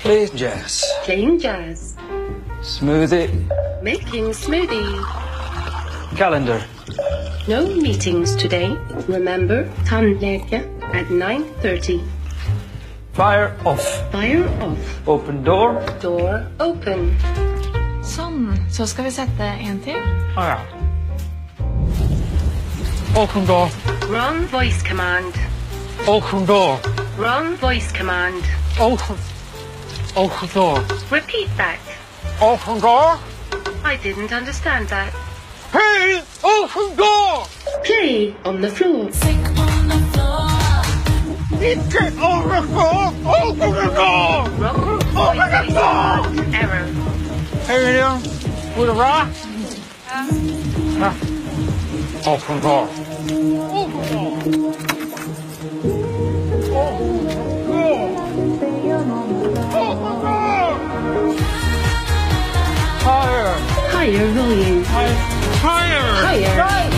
Play jazz. Playing jazz. Smoothie. Making smoothie. Calendar. No meetings today. Remember, tandläkare at 9.30. Fire off. Fire off. Open door. Door open. Sånn. Så skal vi sette en til. Ah, ja. Open door. Wrong voice command. Open door. Wrong voice command. Open. Open door. Repeat that. Open door. I didn't understand that. Hey! Open door! Play on the floor. Ikke open door! Open the door! Wrong Open the voice door! command. Error. Hey, William. With a rock? Huh? Open door. Open door. Higher. Higher volume. Higher. Higher